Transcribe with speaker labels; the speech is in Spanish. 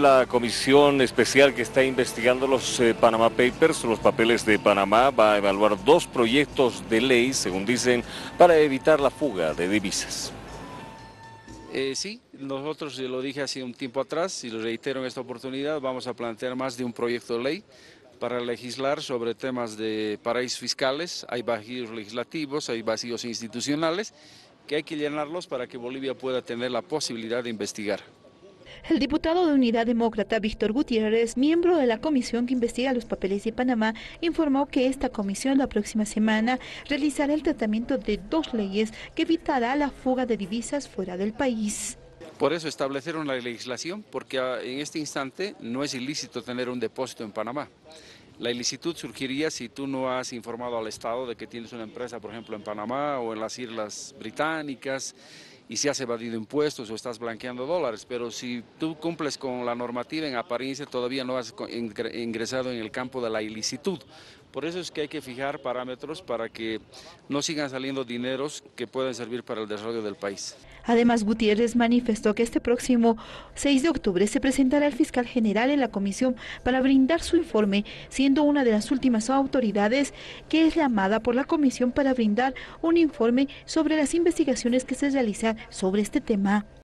Speaker 1: la comisión especial que está investigando los eh, Panama Papers, los papeles de Panamá, va a evaluar dos proyectos de ley, según dicen, para evitar la fuga de divisas.
Speaker 2: Eh, sí, nosotros, lo dije hace un tiempo atrás y lo reitero en esta oportunidad, vamos a plantear más de un proyecto de ley para legislar sobre temas de paraísos fiscales. Hay vacíos legislativos, hay vacíos institucionales que hay que llenarlos para que Bolivia pueda tener la posibilidad de investigar.
Speaker 3: El diputado de Unidad Demócrata Víctor Gutiérrez, miembro de la comisión que investiga los papeles de Panamá, informó que esta comisión la próxima semana realizará el tratamiento de dos leyes que evitará la fuga de divisas fuera del país.
Speaker 2: Por eso establecieron la legislación, porque ah, en este instante no es ilícito tener un depósito en Panamá. La ilicitud surgiría si tú no has informado al Estado de que tienes una empresa, por ejemplo, en Panamá o en las Islas Británicas, y si has evadido impuestos o estás blanqueando dólares, pero si tú cumples con la normativa en apariencia todavía no has ingresado en el campo de la ilicitud. Por eso es que hay que fijar parámetros para que no sigan saliendo dineros que pueden servir para el desarrollo del país.
Speaker 3: Además, Gutiérrez manifestó que este próximo 6 de octubre se presentará el fiscal general en la comisión para brindar su informe, siendo una de las últimas autoridades que es llamada por la comisión para brindar un informe sobre las investigaciones que se realizan sobre este tema.